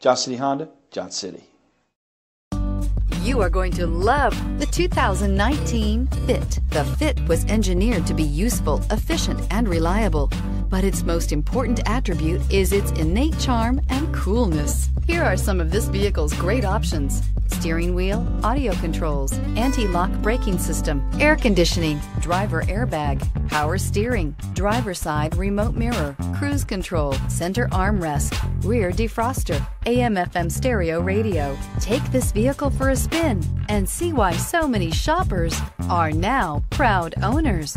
Johnson City Honda, Johnson City. You are going to love the 2019 Fit. The Fit was engineered to be useful, efficient, and reliable. But its most important attribute is its innate charm and coolness. Here are some of this vehicle's great options steering wheel, audio controls, anti lock braking system, air conditioning, driver airbag, power steering, driver side remote mirror, cruise control, center armrest, rear defroster, AM FM stereo radio. Take this vehicle for a spin and see why so many shoppers are now proud owners.